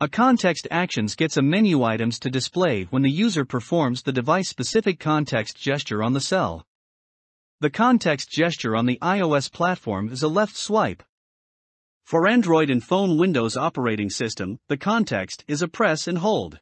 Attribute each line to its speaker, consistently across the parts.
Speaker 1: A context actions gets a menu items to display when the user performs the device-specific context gesture on the cell. The context gesture on the iOS platform is a left swipe. For Android and phone Windows operating system, the context is a press and hold.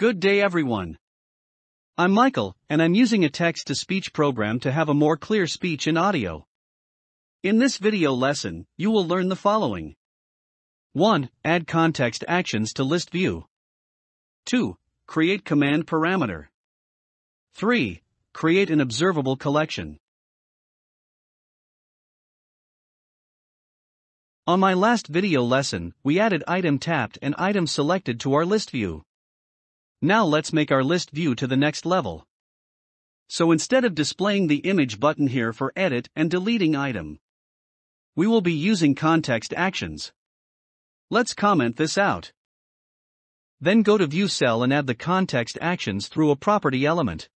Speaker 1: Good day everyone. I'm Michael, and I'm using a text-to-speech program to have a more clear speech and audio. In this video lesson, you will learn the following. 1. Add context actions to list view. 2. Create command parameter. 3. Create an observable collection. On my last video lesson, we added item tapped and item selected to our list view. Now let's make our list view to the next level. So instead of displaying the image button here for edit and deleting item, we will be using context actions. Let's comment this out. Then go to view cell and add the context actions through a property element.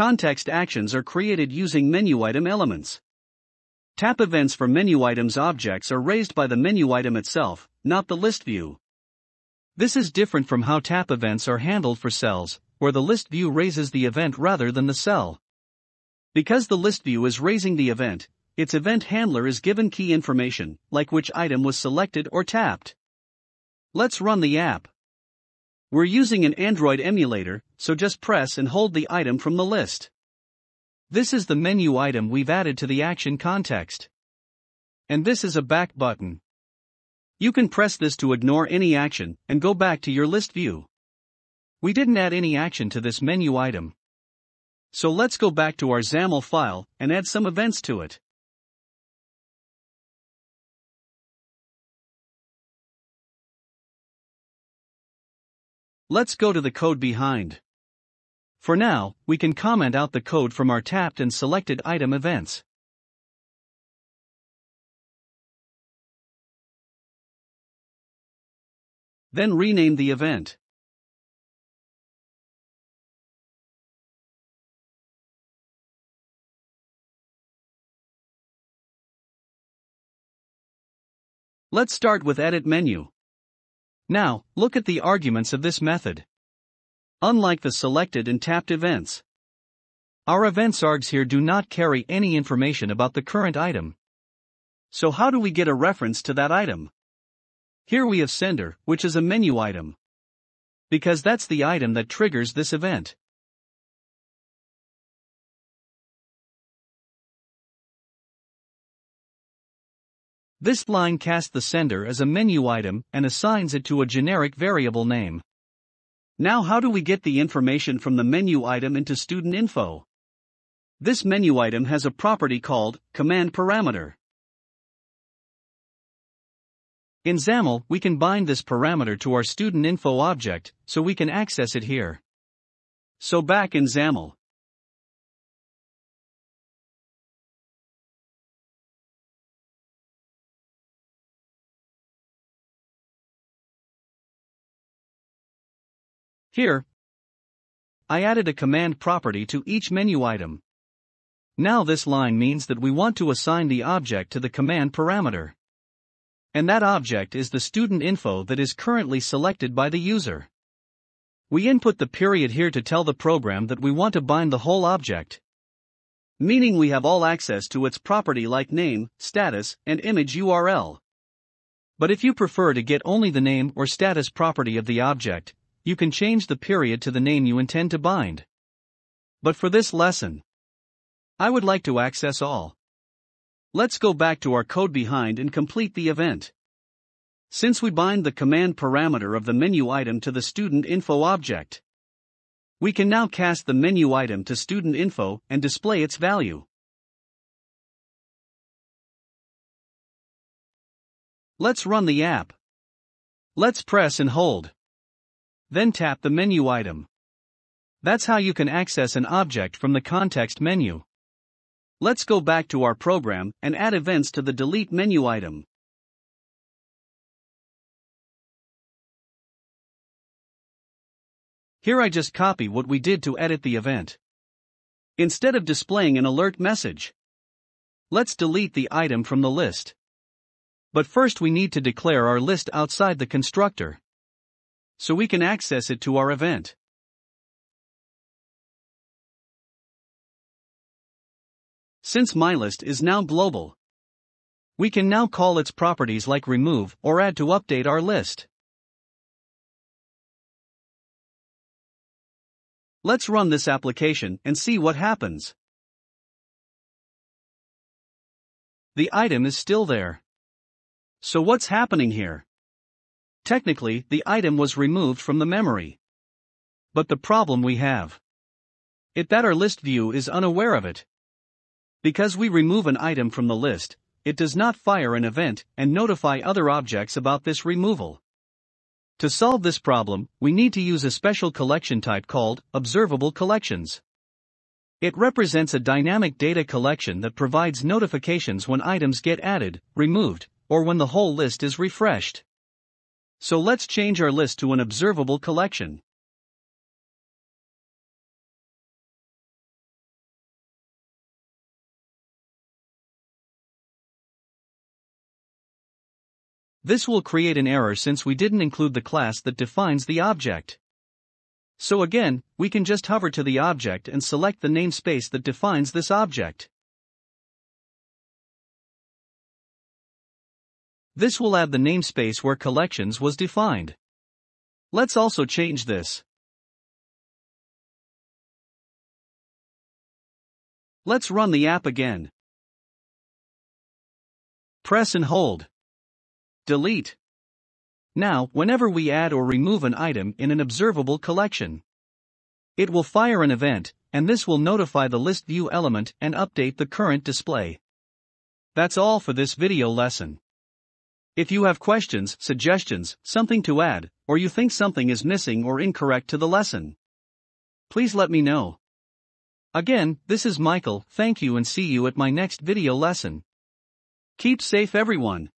Speaker 1: Context actions are created using menu item elements. Tap events for menu items objects are raised by the menu item itself, not the list view. This is different from how tap events are handled for cells, where the list view raises the event rather than the cell. Because the list view is raising the event, its event handler is given key information, like which item was selected or tapped. Let's run the app. We're using an Android emulator, so just press and hold the item from the list. This is the menu item we've added to the action context. And this is a back button. You can press this to ignore any action and go back to your list view. We didn't add any action to this menu item. So let's go back to our XAML file and add some events to it. Let's go to the code behind. For now, we can comment out the code from our tapped and selected item events. Then rename the event. Let's start with Edit menu. Now, look at the arguments of this method. Unlike the selected and tapped events, our events args here do not carry any information about the current item. So how do we get a reference to that item? Here we have sender, which is a menu item. Because that's the item that triggers this event. This line casts the sender as a menu item and assigns it to a generic variable name. Now how do we get the information from the menu item into student info? This menu item has a property called command parameter. In XAML, we can bind this parameter to our student info object, so we can access it here. So back in XAML. Here, I added a command property to each menu item. Now this line means that we want to assign the object to the command parameter. And that object is the student info that is currently selected by the user. We input the period here to tell the program that we want to bind the whole object. Meaning we have all access to its property like name, status, and image URL. But if you prefer to get only the name or status property of the object, you can change the period to the name you intend to bind. But for this lesson, I would like to access all. Let's go back to our code behind and complete the event. Since we bind the command parameter of the menu item to the student info object, we can now cast the menu item to student info and display its value. Let's run the app. Let's press and hold. Then tap the menu item. That's how you can access an object from the context menu. Let's go back to our program and add events to the delete menu item. Here I just copy what we did to edit the event. Instead of displaying an alert message, let's delete the item from the list. But first we need to declare our list outside the constructor. So we can access it to our event. Since MyList is now global, we can now call its properties like remove or add to update our list. Let's run this application and see what happens. The item is still there. So what's happening here? Technically, the item was removed from the memory. But the problem we have. It that our list view is unaware of it. Because we remove an item from the list, it does not fire an event and notify other objects about this removal. To solve this problem, we need to use a special collection type called observable collections. It represents a dynamic data collection that provides notifications when items get added, removed, or when the whole list is refreshed. So let's change our list to an observable collection. This will create an error since we didn't include the class that defines the object. So again, we can just hover to the object and select the namespace that defines this object. This will add the namespace where collections was defined. Let's also change this. Let's run the app again. Press and hold. Delete. Now, whenever we add or remove an item in an observable collection, it will fire an event, and this will notify the list view element and update the current display. That's all for this video lesson. If you have questions, suggestions, something to add, or you think something is missing or incorrect to the lesson, please let me know. Again, this is Michael, thank you and see you at my next video lesson. Keep safe everyone.